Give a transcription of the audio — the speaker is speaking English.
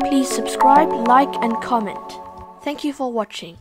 Please subscribe, like and comment. Thank you for watching.